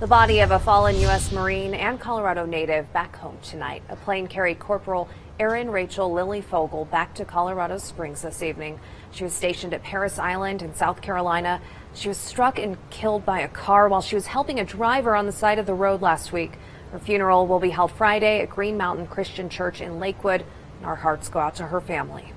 The body of a fallen U.S. Marine and Colorado native back home tonight. A plane carried Corporal Erin Rachel Lilley-Fogle back to Colorado Springs this evening. She was stationed at Parris Island in South Carolina. She was struck and killed by a car while she was helping a driver on the side of the road last week. Her funeral will be held Friday at Green Mountain Christian Church in Lakewood. And our hearts go out to her family.